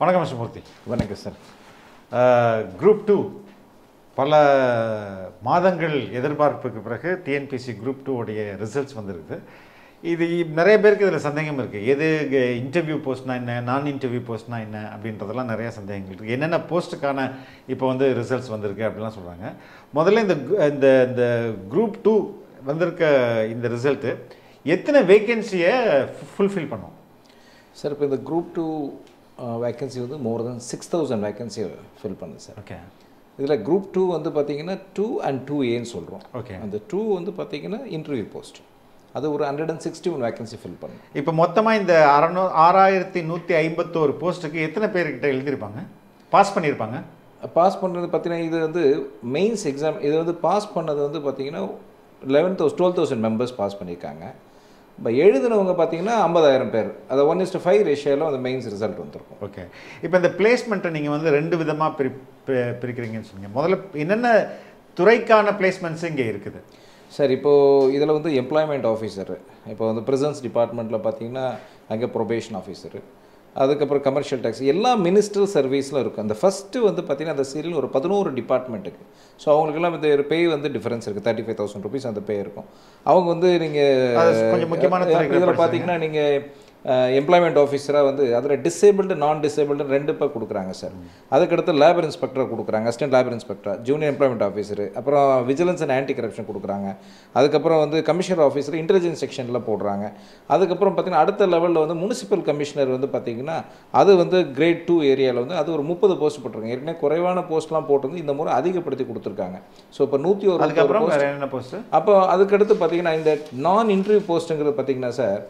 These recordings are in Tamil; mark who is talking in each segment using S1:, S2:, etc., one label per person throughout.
S1: வணக்கம் மிஸ்டர் மூர்த்தி.
S2: வணக்கம் சார்.
S1: குரூப் டூ பல மாதங்கள் எதிர்பார்ப்புக்கு பிறகு டிஎன்பிசி குரூப் டூ உடைய ரிசல்ட்ஸ் வந்திருக்குது இது நிறைய பேருக்கு இதில் சந்தேகம் இருக்குது எது இன்டர்வியூ போஸ்ட்னா என்ன நான் இன்டர்வியூ போஸ்ட்னா என்ன அப்படின்றதெல்லாம் நிறைய சந்தேகங்கள் இருக்குது என்னென்ன போஸ்ட்டுக்கான இப்போ வந்து ரிசல்ட்ஸ் வந்திருக்கு அப்படிலாம் சொல்கிறாங்க முதல்ல இந்த இந்த இந்த குரூப் டூ வந்திருக்க இந்த ரிசல்ட்டு எத்தனை வேகன்சியை ஃபுல்ஃபில் பண்ணும்?
S2: சார் இப்போ இந்த குரூப் டூ வேக்கன்சி வந்து more than six thousand vacancy fill பண்ணுது சார்
S1: ஓகே
S2: இதில் குரூப் டூ வந்து பார்த்தீங்கன்னா டூ அண்ட் டூ ஏன்னு சொல்கிறோம்
S1: ஓகே
S2: அந்த டூ வந்து பார்த்தீங்கன்னா இன்டர்வியூ போஸ்ட் அது ஒரு hundred and sixty one vacancy fill பண்ணும்.
S1: இப்போ மொத்தமாக இந்த அறநூ ஆறாயிரத்தி நூற்றி ஐம்பத்தோரு போஸ்ட்டுக்கு எத்தனை பேர்கிட்ட எழுதியிருப்பாங்க? பாஸ் பண்ணியிருப்பாங்க?
S2: பாஸ் பண்ணுறது பார்த்தீங்கன்னா இது வந்து மெயின்ஸ் எக்ஸாம் இது வந்து பாஸ் பண்ணது வந்து பார்த்தீங்கன்னா eleven thousand twelve thousand members pass பண்ணியிருக்காங்க. இப்போ எழுதினவங்க பார்த்தீங்கன்னா ஐம்பதாயிரம் பேர். அதை ஒன் இஸ்ட்டு ஃபைவ் ரேஷியோவில் அந்த மெயின்ஸ் ரிசல்ட் வந்திருக்கும்.
S1: ஓகே இப்போ இந்த பிளேஸ்மெண்ட்டை நீங்கள் வந்து ரெண்டு விதமாக பிரி பிரிக்கிறீங்கன்னு சொன்னீங்க. முதல்ல என்னென்ன துறைக்கான பிளேஸ்மெண்ட்ஸ் இங்கே இருக்குது?
S2: சார் இப்போது இதில் வந்து எம்ப்ளாய்மெண்ட் ஆஃபீஸர் இப்போ வந்து ப்ரிசன்ஸ் டிபார்ட்மெண்ட்டில் பார்த்தீங்கன்னா அங்கே ப்ரொபேஷன் ஆஃபீஸரு அதுக்கப்புறம் கமர்ஷியல் டேக்ஸ் எல்லா மினிஸ்ட்ரல் சர்வீஸில் இருக்கும். அந்த ஃபஸ்ட்டு வந்து பார்த்தீங்கன்னா அந்த சீரியல் ஒரு பதினோரு டிபார்ட்மெண்ட்டுக்கு ஸோ அவங்களுக்கெல்லாம் இந்த பே வந்து டிஃபரன்ஸ் இருக்குது தேர்ட்டி ஃபைவ் தௌசண்ட் ருபீஸ் அந்த பே இருக்கும். அவங்க வந்து
S1: அது கொஞ்சம் முக்கியமான
S2: நீங்கள் இதில். பார்த்தீங்கன்னா நீங்கள் எம்ப்ளாய்மெண்ட் ஆஃபீஸராக வந்து அதில் டிசேபிள்டு நான் டிசேபிள்டு ரெண்டு பேர் கொடுக்குறாங்க சார் அதுக்கடுத்து லேபர் இன்ஸ்பெக்டர் கொடுக்குறாங்க assistant labour inspector junior employment officer அப்புறம் விஜிலன்ஸ் அண்ட் ஆன்டி கரப்ஷன் கொடுக்குறாங்க. அதுக்கப்புறம் வந்து கமிஷனர் ஆஃபீஸர் இன்டெலிஜென்ஸ் செக்ஷனில் போடுறாங்க. அதுக்கப்புறம் பார்த்தீங்கன்னா அடுத்த லெவலில் வந்து முனிசிபல் கமிஷனர் வந்து பார்த்தீங்கன்னா அது வந்து கிரேட் டூ ஏரியாவில் வந்து அது ஒரு முப்பது போஸ்ட் போட்டிருக்காங்க. ஏற்கனவே குறைவான போஸ்ட்லாம் போட்டிருந்து இந்த முறை அதிகப்படுத்தி கொடுத்துருக்காங்க. ஸோ இப்போ நூற்றி ஒரு
S1: அதுக்கப்புறம் வேறு என்ன போஸ்ட்டு
S2: அப்போ அதுக்கடுத்து பார்த்தீங்கன்னா இந்த நான் இன்டர்வியூ போஸ்ட்டுங்கிறது பார்த்தீங்கன்னா சார்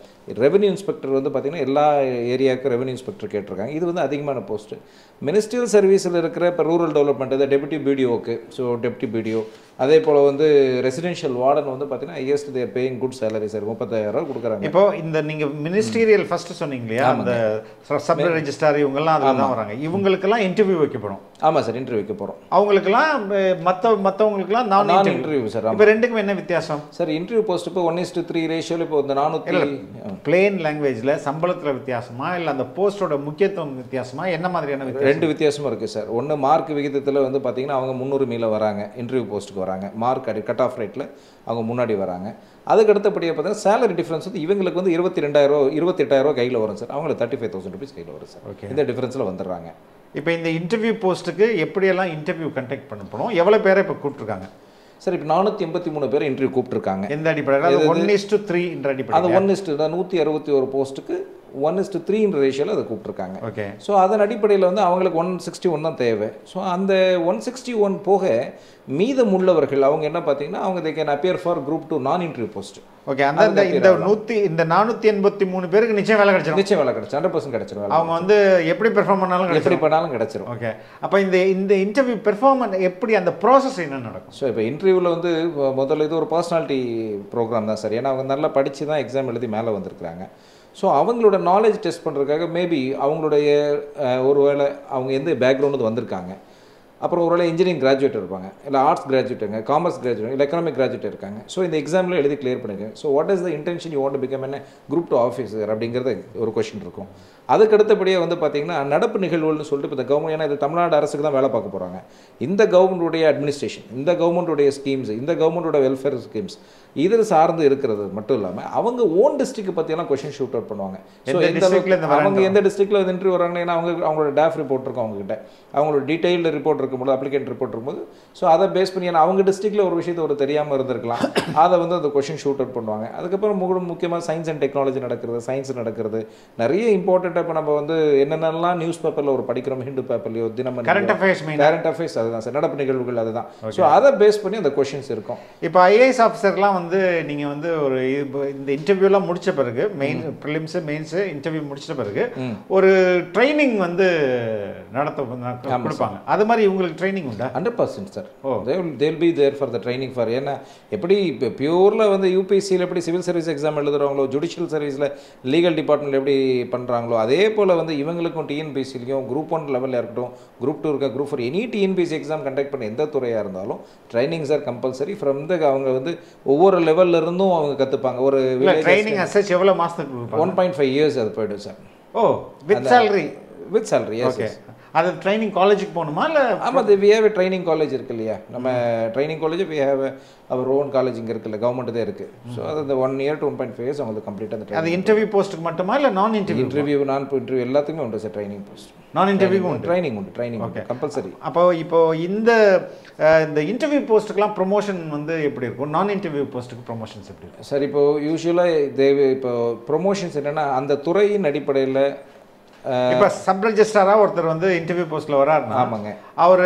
S2: ரெவன்யூ இன்ஸ்பெக்டர் வந்து பார்த்தீங்கன்னா எல்லா ஏரியாவுக்கும் ரெவன்யூ இன்ஸ்பெக்டர் கேட்டிருக்காங்க. இது வந்து அதிகமான போஸ்ட்டு மினிஸ்ட்ரியல் சர்வீஸில் இருக்கிற இப்போ ரூரல் டெவலப்மெண்ட் இது டெப்யூட்டி பிடிஓக்கு ஸோ டெபுட்டி பிடிஓ அதே போல் வந்து ரெசிடென்ஷியல் வார்டன் வந்து பார்த்தீங்கன்னா highest there paying good salary sir முப்பத்தாயிரம் ரூபா கொடுக்குறாங்க.
S1: இப்போ இந்த நீங்கள் மினிஸ்டீரியல் ஃபர்ஸ்ட் சொன்னீங்க இல்லையா? அந்த சப் ரெஜிஸ்டார் இவங்கெல்லாம் அதில் தான் வராங்க. இவங்களுக்கெல்லாம் இன்டர்வியூ வைக்கப்படும்
S2: ஆமாம் சார் இன்டர்வியூ வைக்க போகிறோம்
S1: அவங்களுக்கெல்லாம் மற்ற மற்றவங்களுக்குலாம் நான்
S2: நான்
S1: இன்டர்வியூ
S2: சார்
S1: இப்போ ரெண்டுக்கும் என்ன வித்தியாசம்?
S2: சார் இன்டர்வியூ போஸ்ட் இப்போ ஒன் இஸ் த்ரீ ரேஷியோவில் இப்போ இந்த நானூற்றி
S1: பிளேன் லாங்குவேஜில் சம்பளத்தில் வித்தியாசமா இல்லை அந்த போஸ்டோட முக்கியத்துவம் வித்தியாசமா என்ன மாதிரியான
S2: ரெண்டு வித்தியாசமும் இருக்குது சார் ஒன்று மார்க் விகிதத்தில் வந்து பார்த்தீங்கன்னா அவங்க முன்னுரிமையில் வராங்க இன்டர்வியூ போஸ்ட்டுக்கு வராங்க. மார்க் அடி கட் ஆஃப் ரேட்டில் அவங்க முன்னாடி வராங்க. அதுக்கு அடுத்தபடியாக பார்த்தீங்கன்னா சேலரி டிஃப்ரென்ஸ் வந்து இவங்களுக்கு வந்து இருபத்தி ரெண்டாயிரம் இருபத்தெட்டாயிரம் கையில் வரும் சார். அவங்களுக்கு தேர்ட்டி ஃபைவ் தௌசண்ட் ருபீஸ் கையில் வரும் சார்.
S1: Okay.
S2: இந்த டிஃப்ரென்ஸில் வந்துடுறாங்க.
S1: இப்போ இந்த இன்டர்வியூ போஸ்ட்டுக்கு எப்படியெல்லாம் இன்டர்வியூ கண்டக்ட் பண்ணப்படும்? எவ்வளோ பேரை இப்போ கூப்பிட்டுருக்காங்க?
S2: சார் இப்போ நானூற்றி எண்பத்தி மூணு பேர் இன்டர்வியூ கூப்பிட்டுருக்காங்க.
S1: எந்த அடிப்படையில்? ஒன் இஸ் டு த்ரீ என்ற
S2: அந்த
S1: அடிப்படையில்
S2: ஒன் இஸ்ட்டு நூற்றி அறுபத்தி ஒரு போஸ்ட்டுக்கு ஒன் இஸ்ட்டு த்ரீன்ற ரேஷியோவில் அதை கூப்பிட்டுருக்காங்க.
S1: ஓகே
S2: ஸோ அதன் அடிப்படையில் வந்து அவங்களுக்கு ஒன் சிக்ஸ்டி ஒன் தான் தேவை. ஸோ அந்த ஒன் சிக்ஸ்டி ஒன் போக மீதமுள்ளவர்கள் அவங்க என்ன பார்த்தீங்கன்னா அவங்க they can appear for group two non interview post
S1: okay அந்த இந்த- இந்த நூற்றி இந்த நானூற்றி எண்பத்தி மூணு பேருக்கு நிச்சயம் வேலை கிடைச்சிடும்
S2: நிச்சயம் வேலை கிடச்சி ஹண்ட்ரட் பர்சன்ட் கிடச்சிரும் வேலை
S1: அவங்க வந்து எப்படி பெர்ஃபார்ம் பண்ணாலும்
S2: எப்படி
S1: கிடைச்சிடும்
S2: பண்ணாலும் கிடச்சிரும்.
S1: ஓகே அப்போ இந்த இந்த இன்டர்வியூ பெர்ஃபார்மன்ஸ் எப்படி அந்த ப்ராசஸ் என்ன நடக்கும்?
S2: ஸோ இப்போ இன்டர்வியூவில் வந்து முதல்ல இது ஒரு பர்சனாலிட்டி ப்ரோக்ராம் தான் சார் ஏன்னா அவங்க நல்லா படித்து தான் எக்ஸாம் எழுதி மேலே வந்திருக்கிறாங்க. ஸோ அவங்களோட நாலேஜ் டெஸ்ட் பண்ணுறதுக்காக மேபி அவங்களுடைய ஒரு ஒருவேளை அவங்க எந்த பேக்ரவுண்டு வந்திருக்காங்க. அப்புறம் ஒருவேளை இன்ஜினியரிங் கிராஜுவேட் இருப்பாங்க. இல்லை ஆர்ட்ஸ் கிராஜுவேட்டுங்க காமர்ஸ் கிராஜுவேட் இல்லை எக்கனாமிக் கிராஜுவேட் இருக்காங்க. ஸோ இந்த எக்ஸாமில் எழுதி கிளியர் பண்ணுங்க. So what is the intention you want become என்ன குரூப் டூ ஆஃபீஸர் அப்படிங்கிறது ஒரு கொஷின் இருக்கும். அதுக்கு அடுத்தபடியே வந்து பார்த்தீங்கன்னா நடப்பு நிகழ்வுகள்னு சொல்லிட்டு இப்போ இந்த கவர்மெண்ட் ஏன்னா இது தமிழ்நாடு அரசுக்கு தான் வேலை பார்க்க போகிறாங்க இந்த கவர்மெண்ட்டுடைய அட்மினிஸ்ட்ரேஷன் இந்த கவர்மெண்ட்டுடைய ஸ்கீம்ஸ் இந்த கவர்மெண்ட்டோட வெல்ஃபேர் ஸ்கீம்ஸ் இது சார்ந்து இருக்கிறது மட்டும் இல்லாமல் அவங்க ஓன் டிஸ்ட்ரிக்ட் பற்றியெல்லாம் கொஷின் ஷூட் அவுட் பண்ணுவாங்க. ஸோ
S1: எந்த?
S2: அவங்க எந்த டிஸ்ட்ரிக்ட்ல வந்து இன்டர்வியூ வராங்க ஏன்னா அவங்க அவங்களோட டேஃப் ரிப்போர்ட் இருக்கும் அவங்க கிட்ட. அவங்களோட டீடைல்டு ரிப்போர்ட் இருக்கும்போது அப்ளிகேட் ரிப்போர்ட் இருக்கும்போது ஸோ அதை பேஸ் பண்ணி ஏன்னா அவங்க டிஸ்ட்ரிக்ட்ல ஒரு விஷயத்தை ஒரு தெரியாமல் இருந்திருக்கலாம். அதை வந்து அந்த கொஷின் ஷூட் அவுட் பண்ணுவாங்க. அதுக்கப்புறம் முக- முக்கியமா சயின்ஸ் அண்ட் டெக்னாலஜி நடக்கிறது சயின்ஸ் நடக்கிறது. நிறைய இம்பார்ட்டண்ட்டாக இப்போ நம்ம வந்து என்னென்னலாம் நியூஸ் பேப்பரில் ஒரு படிக்கிறோம் Hindu பேப்பர்லையோ Dinamani
S1: current affairs
S2: current affairs அதுதான். சார் நடப்பு நிகழ்வுகள் அதுதான். ஸோ அதை பேஸ் பண்ணி அந்த கொஷின்ஸ் இருக்கும்.
S1: இப்போ ஐஏஎஸ் ஆஃபீஸர்லாம் வந்து நீங்கள் வந்து ஒரு இந்த இன்டர்வியூலாம் முடிச்ச பிறகு மெயின் ப்ரிலிம்ஸு மெயின்ஸு இன்டர்வியூ முடிச்சிட்ட பிறகு ஒரு ட்ரைனிங் வந்து நடத்த கொடுப்பாங்க. அது மாதிரி இவங்களுக்கு ட்ரைனிங் உண்டா?
S2: Hundred percent sir
S1: oh.
S2: They'll be there for the training for ஏன்னா எப்படி இப்போ பியூரில் வந்து யூபிஎஸ்சியில் எப்படி சிவில் சர்வீஸ் எக்ஸாம் எழுதுறாங்களோ ஜுடிஷியல் சர்வீஸில் லீகல் டிபார்ட்மெண்ட் எப்படி பண்ணுறாங்களோ அதே போல் வந்து இவங்களுக்கும் டிஎன்பிசிலையும் குரூப் ஒன் லெவலில் இருக்கட்டும் குரூப் டூ இருக்க group four any TNPSC exam conduct பண்ண எந்த துறையாக இருந்தாலும் trainings are compulsory from the அவங்க வந்து ஒவ்வொரு லெவல்ல இருந்தும் அவங்க கற்றுப்பாங்க ஒரு
S1: ட்ரைனிங் அசச் எவ்வளோ மாதத்துக்கு
S2: ஒன் பாயிண்ட் ஃபைவ் இயர்ஸ் அது போய்டும் sir
S1: oh with salary
S2: with salary
S1: okay அது ட்ரைனிங் காலேஜுக்கு போகணுமா இல்லை
S2: ஆமாம் அது வி ஹேவ் ட்ரைனிங் காலேஜ் இருக்கு இல்லையா? நம்ம training college we have our own college இங்கே இருக்குல்ல கவர்மெண்ட் தான் இருக்குது ஸோ அது அந்த one year to one point five years அவங்களுக்கு கம்ப்ளீட்டாக அந்த
S1: அது இன்டர்வியூ போஸ்ட்டுக்கு மட்டுமா இல்லை நான் இன்டர்வியூ
S2: இன்டர்வியூ நான் இன்டர்வியூ எல்லாத்துக்குமே உண்டு சார் ட்ரைனிங் போஸ்ட்
S1: நான் இன்டர்வியூக்கும் உண்டு?
S2: ட்ரைனிங் உண்டு ட்ரைனிங் உண்டு கம்பல்சரி
S1: அப்போ இப்போ இந்த இந்த இன்டர்வியூ போஸ்ட்டுக்கெல்லாம் ப்ரொமோஷன் வந்து எப்படி இருக்கும்? நான் இன்டர்வியூ போஸ்ட்டுக்கு ப்ரொமோஷன்ஸ் எப்படி இருக்கும்?
S2: சார் இப்போ யூஸ்வலாக தேவை இப்போ ப்ரொமோஷன்ஸ் என்னென்னா அந்த துறையின் அடிப்படையில்
S1: இப்போ சப் ரெஜிஸ்டாராக ஒருத்தர் வந்து இன்டர்வியூ போஸ்ட்டில் வராருன்னா
S2: ஆமாங்க.
S1: அவர்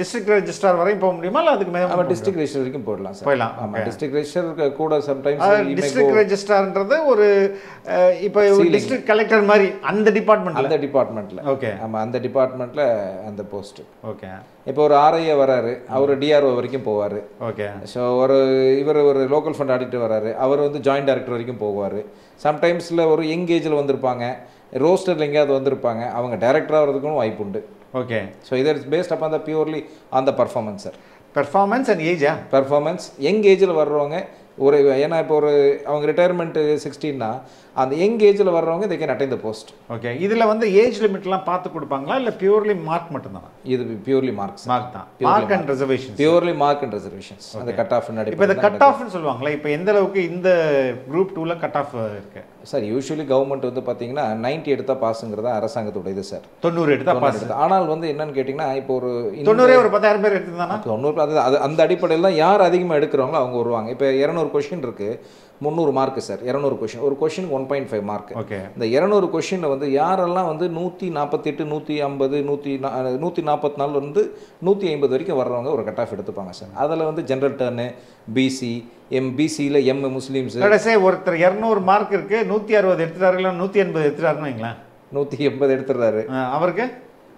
S1: டிஸ்ட்ரிக்ட் ரெஜிஸ்டார் வரையும் போக முடியுமா? இல்லை அதுக்கு மேலே
S2: நம்ம டிஸ்ட்ரிக்ட் ரெஜிஸ்டர் வரைக்கும் போயிடலாம் சார்.
S1: போயிடலாம்.
S2: ஆமாம் டிஸ்ட்ரிக்ட் ரெஜிஸ்டர் கூட சம்டைம்ஸ்
S1: டிஸ்ட்ரிக்ட் ரெஜிஸ்டார்ன்றது ஒரு இப்போ டிஸ்ட்ரிக்ட் கலெக்டர் மாதிரி அந்த டிபார்ட்மெண்ட்ல
S2: அந்த டிபார்ட்மெண்ட்டில்
S1: ஓகே
S2: ஆமாம் அந்த டிபார்ட்மெண்ட்டில் அந்த போஸ்ட்டு
S1: ஓகே
S2: இப்போ ஒரு ஆர்ஐஏ வராரு அவர் டிஆர்ஓ வரைக்கும் போவார்.
S1: ஓகே
S2: ஸோ ஒரு இவர் ஒரு லோக்கல் ஃபண்ட் ஆடிட்டர் வராரு. அவர் வந்து ஜாயின்ட் டைரக்டர் வரைக்கும் போவார். சம்டைம்ஸில் ஒரு யங் ஏஜில் வந்திருப்பாங்க. ரோஸ்டரில் எங்கேயாவது வந்திருப்பாங்க. அவங்க டைரக்டராக வரதுக்கும் வாய்ப்பு உண்டு.
S1: ஓகே
S2: ஸோ இது it's based upon the purely on the performance sir
S1: performance and ஏஜா
S2: performance young ஏஜில் வர்றவங்க ஒரு ஏன்னா இப்போ ஒரு அவங்க ரிட்டையர்மெண்ட்டு சிக்ஸ்டீன்னா அந்த யங் ஏஜில் வர்றவங்க they can attain the post
S1: okay இதுல வந்து ஏஜ் லிமிட்லாம் பார்த்து கொடுப்பாங்களா? இல்லை பியூர்லி மார்க் மட்டும்தானா?
S2: இது பியூர்லி மார்க்ஸ்
S1: மார்க் தான். Mark and reservation
S2: purely mark and reservations அந்த கட் ஆஃப்
S1: இப்போ இந்த கட் ஆஃப்னு சொல்லுவாங்களே இப்போ எந்த அளவுக்கு இந்த குரூப் டூல கட் ஆஃப் இருக்கு?
S2: சார் யூஸ்வலி கவர்மெண்ட் வந்து பார்த்தீங்கன்னா 90 எடுத்தா பாஸுங்கிறதா அரசாங்கத்தோட இது சார்.
S1: தொண்ணூறு எடுத்தா பாஸ்.
S2: ஆனால் வந்து என்னன்னு கேட்டிங்கன்னா இப்போ ஒரு
S1: தொண்ணூறே ஒரு பத்தாயிரம் பேர் எடுத்துதானா
S2: தொண்ணூறு அது அந்த அடிப்படையில் தான் யார் அதிகமாக எடுக்கிறவங்களோ அவங்க வருவாங்க. இப்போ இரநூறு கொஷின் இருக்குது முந்நூறு மார்க்கு சார் இரநூறு கொஷின் ஒரு கொஷினுக்கு one point five mark
S1: okay
S2: இந்த இரநூறு கொஷினில் வந்து யாரெல்லாம் வந்து நூற்றி நாற்பத்தெட்டு நூற்றி ஐம்பது நூற்றி நூற்றி நாற்பத்தி நாலு வந்து நூற்றி ஐம்பது வரைக்கும் வர்றவங்க ஒரு கட் ஆஃப் எடுத்துப்பாங்க சார் அதில் வந்து ஜென்ரல் டர்னு பிசி எம் பிசியில் எம் முஸ்லீம்ஸ்
S1: கடைசி ஒருத்தர் இரநூறு மார்க் இருக்கு நூத்தி அறுபது எடுத்துட்டாரு இல்லை நூத்தி எண்பது எடுத்துட்டாருன்னு வைங்களேன்.
S2: நூற்றி எண்பது எடுத்துடுறாரு.
S1: அவருக்கு?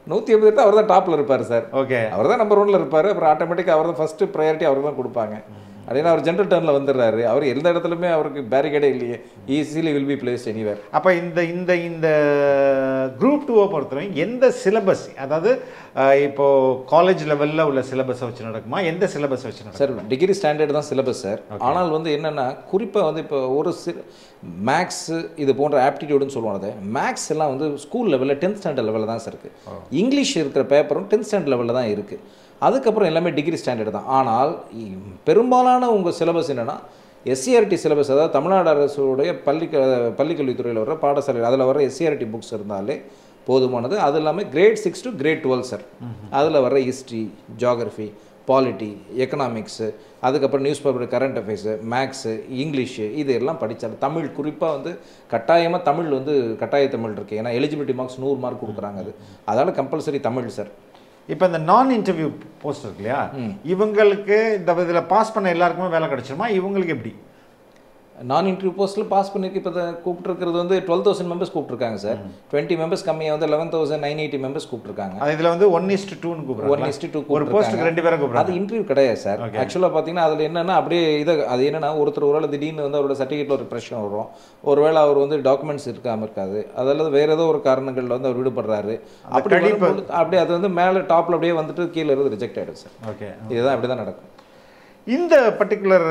S2: நூற்றி எண்பது எடுத்து அவர் தான் டாப்பில் இருப்பார் சார்
S1: ஓகே
S2: அவர் தான் நம்பர் ஒன்ல இருப்பார். அப்புறம் ஆட்டோமேட்டிக்காக அவர் தான் ஃபஸ்ட்டு ப்ரையாரிட்டி அவருக்கு தான் கொடுப்பாங்க அப்படின்னா அவர் ஜென்ரல் டர்னில் வந்துடுறாரு. அவர் எந்த இடத்துலையுமே அவருக்கு பேரிகேடே இல்லையே. Easily will be placed anywhere
S1: அப்போ இந்த இந்த இந்த குரூப் டூவை பொறுத்தவரைக்கும் எந்த சிலபஸ் அதாவது அஹ், இப்போ காலேஜ் லெவலில் உள்ள சிலபஸை வச்சு நடக்குமா? எந்த சிலபஸ் வச்சு நடக்கும்?
S2: சார் டிகிரி ஸ்டாண்டர்ட் தான் சிலபஸ் சார் ஆனால் வந்து என்னன்னா குறிப்பாக வந்து இப்போ ஒரு சி மேக்ஸ் இது போன்ற ஆப்டிடியூடுன்னு சொல்லுவாங்க. மேக்ஸ் எல்லாம் வந்து ஸ்கூல் லெவலில் டென்த் ஸ்டாண்டர்ட் லெவலில் தான் சார் இருக்குது இங்கிலீஷ் இருக்கிற பேப்பரும் டென்த் ஸ்டாண்டர்ட் லெவலில் தான் இருக்குது அதுக்கப்புறம் எல்லாமே டிகிரி ஸ்டாண்டர்ட் தான். ஆனால் பெரும்பாலான உங்கள் சிலபஸ் என்னென்னா எஸ்சிஆர்டி சிலபஸ் அதாவது தமிழ்நாடு அரசுடைய பள்ளி பள்ளிக்கல்வித்துறையில் வர பாடசாலை அதில் வர எஸ்சிஆர்டி புக்ஸ் இருந்தாலே போதுமானது. அது இல்லாமல் grade six to grade twelve sir அதில் வர ஹிஸ்ட்ரி ஜியாகிரஃபி பாலிட்டி எக்கனாமிக்ஸு அதுக்கப்புறம் news paper current affairs maths English இது எல்லாம் படித்தால் தமிழ் குறிப்பாக வந்து கட்டாயமாக தமிழ் வந்து கட்டாய தமிழ் இருக்குது ஏன்னா எலிஜிபிலிட்டி மார்க்ஸ் நூறு மார்க் கொடுக்குறாங்க அது. அதனால் கம்பல்சரி தமிழ் சார்
S1: இப்போ இந்த நான் இன்டர்வியூ போஸ்ட் இருக்கு இல்லையா? இவங்களுக்கு இந்த இதில் பாஸ் பண்ண எல்லாருக்குமே வேலை கிடைச்சிருமா? இவங்களுக்கு எப்படி?
S2: நான் இன்டர்வியூ போஸ்ட்டில் பாஸ் பண்ணிருக்கு இப்போ கூப்பிட்டுருக்கிறது வந்து டுவெல் தௌசண்ட் மெம்பர்ஸ் கூப்பிட்ருக்காங்க சார் டுவெண்ட்டி மெம்பர்ஸ் கம்மியாக வந்து eleven thousand nine eighty members கூப்பிட்ருக்காங்க
S1: அது இதில் வந்து ஒன் இஸ்ட் டூன்னு
S2: ஒன்
S1: கூப்பிடுறாங்க
S2: இஸ்டி டூ
S1: ஒரு போஸ்ட்டுக்கு ரெண்டு பேரை கூப்பிடுறாங்க.
S2: அது இன்டர்வியூ கிடையாது சார் ஆக்சுவலாக பார்த்தீங்கன்னா அதில் என்னன்னா அப்படியே இதை அது என்னன்னா ஒருத்தர் ஒரு வேளை திடீர்னு வந்து அவரோட சர்டிஃபிகேட்டில் ஒரு பிரச்சனை வரும். ஒருவேளை அவர் வந்து டாக்குமெண்ட்ஸ் இருக்காமல் இருக்காது. அதெல்லாம் வேற ஏதோ ஒரு காரணங்கள்ல வந்து அவர் விடுபடுறாரு. அப்படி அப்படியே அது வந்து மேலே டாப்பில் அப்படியே வந்துட்டு கீழே இருந்து ரிஜெக்ட் ஆகிடும் சார்
S1: ஓகே
S2: இதுதான் அப்படி தான் நடக்கும்.
S1: இந்த பர்டிகுலர்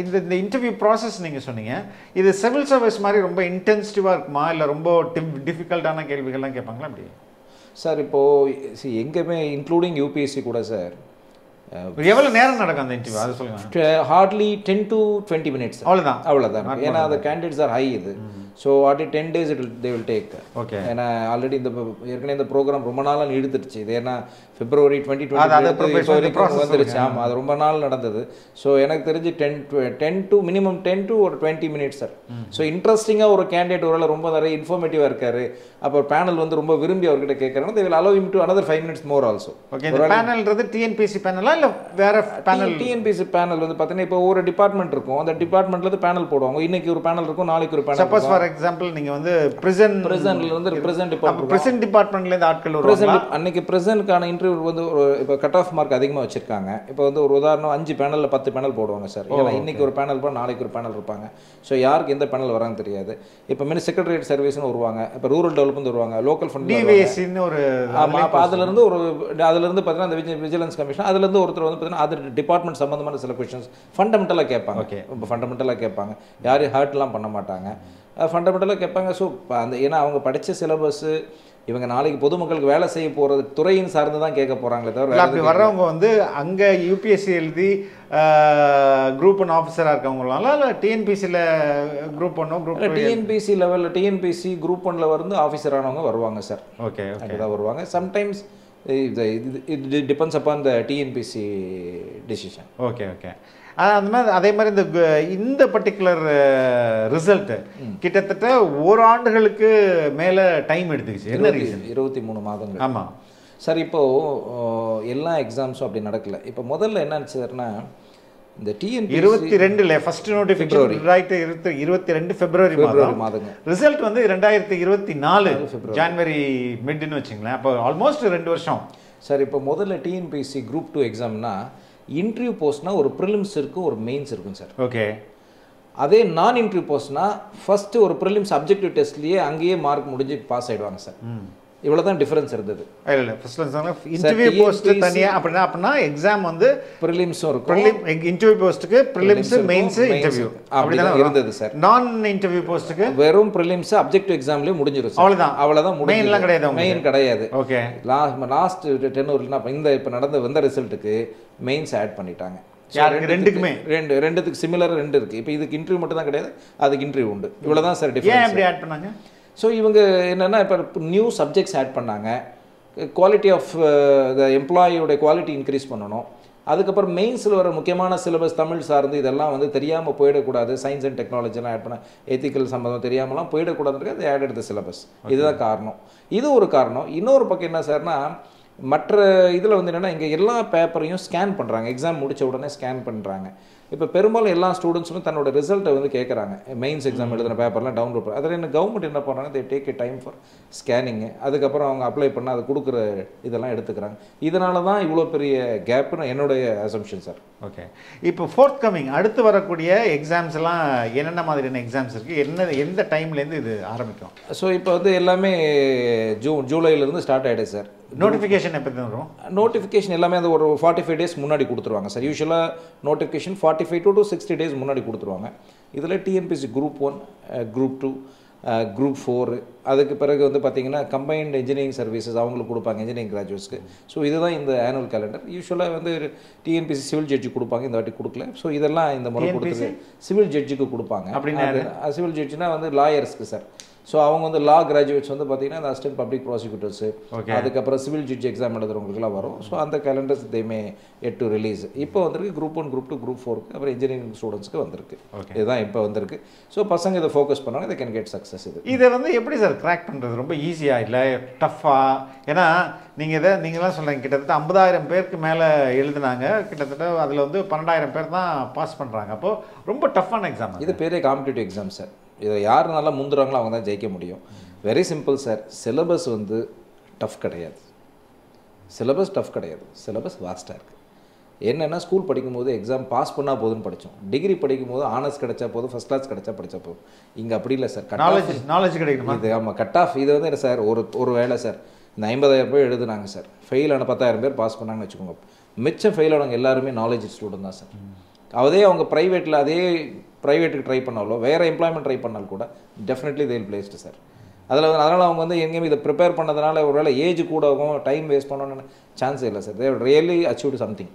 S1: இந்த இந்த இன்டர்வியூ ப்ராசஸ் நீங்கள் சொன்னீங்க இது சிவில் சர்வீஸ் மாதிரி ரொம்ப இன்டென்சிட்டிவாக இருக்குமா? இல்லை ரொம்ப டிஃபிகல்ட்டான கேள்விகள்லாம் கேட்பாங்களா அப்படி?
S2: சார் இப்போது எங்கேயுமே இன்க்ளூடிங் யூபிஎஸ்சி கூட சார்
S1: எவ்வளோ நேரம் நடக்கும் அந்த இன்டர்வியூ அது சொல்லுங்க.
S2: Hardly ten to twenty minutes
S1: அவ்வளோதான்
S2: அவ்வளோதான் ஏன்னா அந்த கேண்டிடேட்ஸ் ஆர் ஹை இது. So hardly ten days it they will take
S1: okay
S2: ஏன்னா ஆல்ரெடி இந்த ஏற்கனவே இந்த ப்ரோக்ராம் ரொம்ப நாளாக இழுத்துருச்சு இது ஏன்னா பிப்ரவரி டுவெண்ட்டி வந்துருச்சு. ஆமாம் அது ரொம்ப நாள் நடந்தது. ஸோ எனக்கு தெரிஞ்சு ten ten to minimum ten to ஒரு டுவெண்ட்டி மினிட்ஸ் சார் ஸோ இன்ட்ரெஸ்டிங்காக ஒரு கேண்டிடேட் ஒரு ரொம்ப நிறைய இன்ஃபர்மேட்டிவாக இருக்காரு. அப்போ பேனல் வந்து ரொம்ப விரும்பி அவர்கிட்ட கேட்குறாங்க they will allow him to another five minutes more also
S1: okay இந்த பேனல்ன்றது டிஎன்பிசி பேனலா இல்லை வேற பேனல்
S2: டிஎன்பிசி பேனல் வந்து பார்த்தீங்கன்னா இப்போ ஒரு டிபார்ட்மெண்ட் இருக்கும். அந்த டிபார்ட்மெண்ட்ல இருந்து பேனல் போடுவாங்க. இன்னைக்கு ஒரு பேனல் இருக்கும் நாளைக்கு ஒரு பேனல்
S1: சப்போஸ் ஃபார் எக்ஸாம்பிள் நீங்கள் வந்து பிரிசன்
S2: பிரசன்ட்ல இருந்து பிரசன்ட் டிபார்ட்மெண்ட்
S1: பிரிசன் டிபார்ட்மெண்ட்லேருந்து ஆட்கள்
S2: பிரசன்ட் அன்னைக்கு பிரசன்ட்கான இன்டர்வியூ வந்து ஒரு இப்போ கட் ஆஃப் மார்க் அதிகமாக வச்சிருக்காங்க. இப்போ வந்து ஒரு உதாரணம் அஞ்சு பேனலில் பத்து பேனல் போடுவாங்க சார் ஏன்னா இன்னைக்கு ஒரு பேனல் இருப்பாங்க நாளைக்கு ஒரு பேனல் இருப்பாங்க. ஸோ யாருக்கு எந்த பேனல் வரான்னு தெரியாது. இப்போ மினி செக்ரட்டரியேட் சர்வீஸ்னு வருவாங்க. இப்போ ரூரல் டெவலப்மெண்ட் வருவாங்க. லோக்கல் ஃபண்ட்
S1: டிவிஎஸ்சின்னு ஒரு
S2: ஆமா அப்போ அதுலேருந்து ஒரு அதுலேருந்து பார்த்தீங்கன்னா அந்த விஜி விஜிலன்ஸ் கமிஷன் அதுலேருந்து ஒருத்தர் வந்து பார்த்தீங்கன்னா அது டிபார்ட்மெண்ட் சம்மந்தமான சில கொஷின்ஸ் ஃபண்டமெண்டலாக கேட்பாங்க. இப்போ ஃபண்டமெண்டலாக கேட்பாங்க. யாரையும் ஹர்ட்லாம் பண்ண மாட்டாங்க. ஃபண்டமெண்டலாக கேட்பாங்க. ஸோ அந்த ஏன்னா அவங்க படித்த சிலபஸ்ஸு இவங்க நாளைக்கு பொதுமக்களுக்கு வேலை செய்ய போகிறது துறையின் சார்ந்து தான் கேட்க போகிறாங்களே தவிர
S1: அப்படி வர்றவங்க வந்து அங்கே யூபிஎஸ்சி எழுதி குரூப் ஒன் ஆஃபீஸராக இருக்கவங்களால இல்லை டிஎன்பிசியில் குரூப் ஒன்னோ குரூப்
S2: டிஎன்பிசி லெவலில் டிஎன்பிசி குரூப் ஒன்ல வந்து ஆஃபீஸர் ஆனவங்க வருவாங்க சார்
S1: ஓகே ஓகே
S2: அப்படிதான் வருவாங்க. சம்டைம்ஸ் இது depends upon the TNPSC decision
S1: okay okay அந்த மாதிரி அதே மாதிரி இந்த இந்த பர்டிகுலர் ரிசல்ட்டு கிட்டத்தட்ட ஓராண்டுகளுக்கு மேலே டைம் எடுத்துக்கிச்சு. என்ன ரீசன்
S2: இருபத்தி மூணு மாதங்கள்.
S1: ஆமாம்
S2: சார் இப்போ அஹ், எல்லா எக்ஸாம்ஸும் அப்படி நடக்கல. இப்போ முதல்ல என்ன சார்னா இந்த டிஎன்பி
S1: இருபத்தி ரெண்டுல ஃபர்ஸ்ட் நோட்டிஃபிகேஷன் ரெண்டாயிரத்தி இருபத்தி இருபத்தி ரெண்டு பிப்ரவரி
S2: பிப்ரவரி
S1: மாதம்
S2: மாதங்க
S1: ரிசல்ட் வந்து ரெண்டாயிரத்தி இருபத்தி நாலு ஜான்வரி மிட்னு வச்சுங்களேன். அப்போ ஆல்மோஸ்ட் ரெண்டு வருஷம்.
S2: சார் இப்போ முதல்ல டிஎன்பிசி குரூப் டூ எக்ஸாம்னா இன்டர்வியூ போஸ்ட்னா ஒரு ப்ரிலிம்ஸ் இருக்கும் ஒரு மெயின்ஸ் இருக்கும் சார்.
S1: ஓகே.
S2: அதே நான் இன்டர்வியூ போஸ்ட்னா ஃபர்ஸ்ட் ஒரு ப்ரிலிம்ஸ் அப்ஜெக்டிவ் டெஸ்ட்லயே அங்கேயே மார்க் முடிஞ்சு பாஸ் ஆயிடுவாங்க சார். இவ்வளோ தான் டிஃபரன்ஸ் இருந்தது.
S1: இல்லை இல்லை ஃபர்ஸ்ட் இன்டர்வியூ போஸ்ட்
S2: TNPSC
S1: தனியா அப்படின்னா அப்படின்னா எக்ஸாம் வந்து
S2: ப்ரிலிம்ஸும் இருக்கும்.
S1: ப்ரிலிம் இன்டர்வியூ போஸ்ட்டுக்கு ப்ரிலிம்ஸ் மெயின்ஸ் இன்டர்வியூ
S2: இருக்கும். அப்படிதான் இருந்தது சார்
S1: நான் இன்டர்வியூ போஸ்ட்டுக்கு
S2: வெறும் ப்ரிலிம்ஸ் அப்ஜெக்டிவ் எக்ஸாம்லயே சார்
S1: அவ்வளவுதான்.
S2: அவ்வளோதான்
S1: Main எல்லாம் கிடையாது.
S2: மெயின் கிடையாது.
S1: ஓகே
S2: லாஸ்ட் லாஸ்ட் டென்னூர்னா இந்த இப்போ நடந்த வந்த ரிசல்ட்டுக்கு மெயின்ஸ் ஆட் பண்ணிட்டாங்க?
S1: ரெண்டுக்குமே?
S2: ரெண்டு ரெண்டுத்துக்கு சிமிலர் ரெண்டு இருக்கு. இப்போ இதுக்கு இன்டர்வியூ மட்டும் தான் கிடையாது அதுக்கு இன்டர்வியூ உண்டு. இவ்வளவுதான் சார்
S1: ஏன்
S2: டிஃபரன்ஸ்
S1: இப்படி ஆட் பண்ணாங்க?
S2: ஸோ இவங்க என்னன்னா இப்போ நியூ சப்ஜெக்ட்ஸ் ஆட் பண்ணாங்க. குவாலிட்டி ஆஃப் த எம்ப்ளாயியோட குவாலிட்டி இன்க்ரீஸ் பண்ணணும். அதுக்கப்புறம் மெயின்ஸில் வர முக்கியமான சிலபஸ் தமிழ் சார்ந்து இதெல்லாம் வந்து தெரியாமல் போயிடக்கூடாது. சயின்ஸ் அண்ட் டெக்னாலஜிலாம் ஆட் பண்ண எத்திக்கல் சம்மந்தம் தெரியாமலாம் போயிடக்கூடாதுன்றது அது ஆட் எடுத்த சிலபஸ் இதுதான் காரணம். இது ஒரு காரணம். இன்னொரு பக்கம் என்ன சார்னா மற்ற இதில் வந்து என்னென்னா இங்கே எல்லா பேப்பரையும் ஸ்கேன் பண்ணுறாங்க எக்ஸாம் முடிச்ச உடனே ஸ்கேன் பண்ணுறாங்க இப்போ பெரும்பாலும் எல்லா ஸ்டூடெண்ட்ஸுமே தன்னோட ரிசல்ட்டை வந்து கேட்குறாங்க மெயின்ஸ் எக்ஸாம் எழுதுன பேப்பர்லாம் டவுன்லோட் பண்ண அதில் என்ன கவர்மெண்ட் என்ன பண்ணுறாங்க they take a time for scanning அதுக்கப்புறம் அவங்க அப்ளை பண்ண அது கொடுக்குற இதெல்லாம் எடுத்துக்கிறாங்க. இதனால தான் இவ்வளோ பெரிய கேப்னு என்னுடைய அசம்ஷன் சார்
S1: ஓகே இப்போ ஃபோர்த் கமிங் அடுத்து வரக்கூடிய எக்ஸாம்ஸ் எல்லாம் என்னென்ன மாதிரியான எக்ஸாம்ஸ் இருக்கு? என்ன எந்த டைம்லேருந்து இது ஆரம்பிக்கும்?
S2: ஸோ இப்போ வந்து எல்லாமே ஜூ ஜூலைலேருந்து ஸ்டார்ட் ஆகிடுது சார்
S1: நோட்டிஃபிகேஷன் எப்போ வரும்?
S2: நோட்டிஃபிகேஷன் எல்லாமே அந்த ஒரு ஃபார்ட்டி ஃபைவ் டேஸ் முன்னாடி கொடுத்துருவாங்க சார். யூஸ்வலாக notification forty five to to sixty days முன்னாடி கொடுத்துருவாங்க. இதில் TNPSC group one group two group four அதுக்கு பிறகு வந்து பார்த்தீங்கன்னா கம்பைன்டு இன்ஜினியரிங் சர்வீசஸ் அவங்களுக்கு கொடுப்பாங்க இன்ஜினியரிங் கிராஜுவேட்ஸ்க்கு ஸோ இதுதான் இந்த ஆனுவல் கேலண்டர் யூஸ்வலாக வந்து டிஎன்பிசி சிவில் ஜட்ஜி கொடுப்பாங்க இந்த வாட்டி கொடுக்கல. ஸோ இதெல்லாம் இந்த முறை கொடுத்துருக்கு சிவில் ஜட்ஜுக்கு கொடுப்பாங்க.
S1: அப்படின்னா
S2: சிவில் ஜட்ஜினா வந்து லாயர்ஸ்க்கு சார். ஸோ அவங்க வந்து லா கிராஜுவேட்ஸ் வந்து பார்த்தீங்கன்னா இந்த அசிஸ்டன்ட் பப்ளிக் ப்ராசிக்யூட்டர்ஸு. அதுக்கப்புறம் சிவில் ஜட்ஜ் எக்ஸாம் எழுதுறவங்களுக்குலாம் வரும். ஸோ அந்த calendars they may yet to release இப்போ வந்திருக்கு group one group two group ஃபோருக்கு அப்புறம் இன்ஜினியரிங் ஸ்டூடெண்ட்ஸ்க்கு வந்திருக்கு. இதுதான் இப்போ வந்திருக்கு. ஸோ பசங்க இதை ஃபோக்கஸ் பண்ணாங்க இதை கேன் கெட் சக்ஸஸ் இது.
S1: இதை வந்து எப்படி சார் கிராக் பண்ணுறது ரொம்ப ஈஸியா இல்லை? டஃப்பா ஏன்னா நீங்கள் இதை நீங்களாம் சொல்கிறீங்க கிட்டத்தட்ட ஐம்பதாயிரம் பேருக்கு மேலே எழுதுனாங்க. கிட்டத்தட்ட அதில் வந்து பன்னெண்டாயிரம் பேர் தான் பாஸ் பண்ணுறாங்க அப்போது ரொம்ப டஃப்பான எக்ஸாம்
S2: இது பெரிய காம்படிட்டிவ் எக்ஸாம் சார் இதை யார் நல்லா முந்துறாங்களோ அவங்க தான் ஜெயிக்க முடியும். வெரி சிம்பிள் சார் சிலபஸ் வந்து டஃப் கிடையாது. சிலபஸ் டஃப் கிடையாது. சிலபஸ் வாஸ்ட்டாக இருக்குது என்னென்னா ஸ்கூல் படிக்கும்போது எக்ஸாம் பாஸ் பண்ணால் போதும்னு படித்தோம் டிகிரி படிக்கும்போது ஆனர்ஸ் கிடைச்சா போதும் ஃபஸ்ட் கிளாஸ் கிடைச்சா படிச்சா போதும். இங்கே அப்படி இல்லை சார்
S1: நாலேஜ் நாலேஜ் கிடைக்கணுமா?
S2: இது ஆமாம் கட் ஆஃப் இது வந்து என்ன சார் ஒரு ஒரு வேலை சார் இந்த ஐம்பதாயிரம் பேர் எழுதுனாங்க சார் ஃபெயில் ஆன பத்தாயிரம் பேர் பாஸ் பண்ணாங்கன்னு வச்சுக்கோங்க. மிச்சம் ஃபெயில் ஆனவங்க எல்லாருமே நாலேஜ் ஸ்டூடெண்ட் தான் சார் அதே அவங்க ப்ரைவேட்டில் அதே ப்ரைவேட்டுக்கு ட்ரை பண்ணாலோ வேறு எம்ப்ளாய்மெண்ட் ட்ரை பண்ணாலும் கூட டெஃபினெட்லி தேல் பிளேஸ்டு சார் அதில் வந்து அதனால் அவங்க வந்து எங்கேயும் இதை ப்ரிப்பேர் பண்ணதுனால ஒருவேளை ஏஜ் கூட ஆகும் டைம் வேஸ்ட் பண்ணணும்னு சான்ஸே இல்லை sir they've really achieved something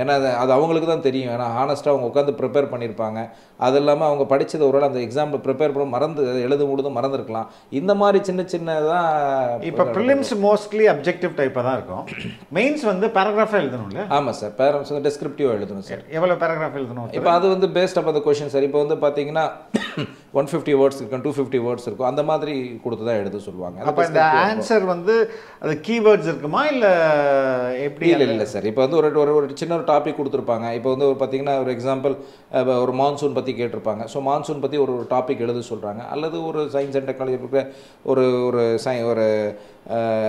S2: ஏன்னா அது அது அவங்களுக்கு தான் தெரியும். ஏன்னா ஹானஸ்ட்டாக அவங்க உட்காந்து ப்ரிப்பேர் பண்ணியிருப்பாங்க அது இல்லாமல் அவங்க படித்தது ஒருவேளை அந்த எக்ஸாமில் ப்ரிப்பேர் பண்ண மறந்து எழுதும் பொழுது மறந்துருக்கலாம். இந்த மாதிரி சின்ன சின்னதாக
S1: இப்போ ப்ரிலிம்ஸ் மோஸ்ட்லி அப்ஜெக்டிவ் டைப்பாக தான் இருக்கும். மெயின்ஸ் வந்து பேராகிராஃபாக எழுதணும்ல
S2: ஆமாம் சார் பேரண்ட்ஸ் வந்து டெஸ்கிரிப்டிவாக எழுதணும் சார்
S1: எவ்வளோ பேராகிராஃப் எழுதணும்?
S2: இப்போ அது வந்து பேஸ்ட் அப் அந்த கொஷின் சார் இப்போ வந்து பார்த்தீங்கன்னா ஒன் ஃபிஃப்டி வேர்ட்ஸ் இருக்கும் டூ ஃபிஃப்டி வேர்ட்ஸ் இருக்கும். அந்த மாதிரி கொடுத்து தான் எழுத சொல்லுவாங்க.
S1: அப்போ இந்த ஆன்சர் வந்து அது கீவேர்ட்ஸ் இருக்குமா இல்லை எப்படி
S2: இல்லை இல்லை சார் இப்போ வந்து ஒரு ஒரு ஒரு சின்ன ஒரு டாபிக் கொடுத்துருப்பாங்க. இப்போ வந்து ஒரு பார்த்தீங்கன்னா ஒரு எக்ஸாம்பிள் ஒரு மான்சூன் பற்றி கேட்டிருப்பாங்க. ஸோ மான்சூன் பற்றி ஒரு டாபிக் எழுத சொல்கிறாங்க அல்லது ஒரு சயின்ஸ் அண்ட் டெக்னாலஜி இருக்கிற ஒரு ஒரு சை ஒரு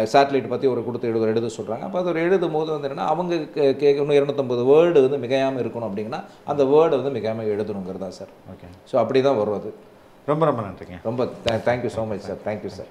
S2: சேட்டலைட் பற்றி ஒரு கொடுத்து எழுத எழுத சொல்கிறாங்க அப்போ அது ஒரு எழுதும் போது வந்து என்னென்னா அவங்க கே- கேட்கணும் இரநூத்தம்பது வேர்டு வந்து மிகையாமல் இருக்கணும் அப்படிங்கன்னா அந்த வேர்டை வந்து மிகையாமல் எழுதணுங்கிறது தான் சார்
S1: ஓகே
S2: ஸோ அப்படி தான் வரும் அது.
S1: ரொம்ப ரொம்ப நன்றிங்க.
S2: ரொம்ப thank you so much sir thank you sir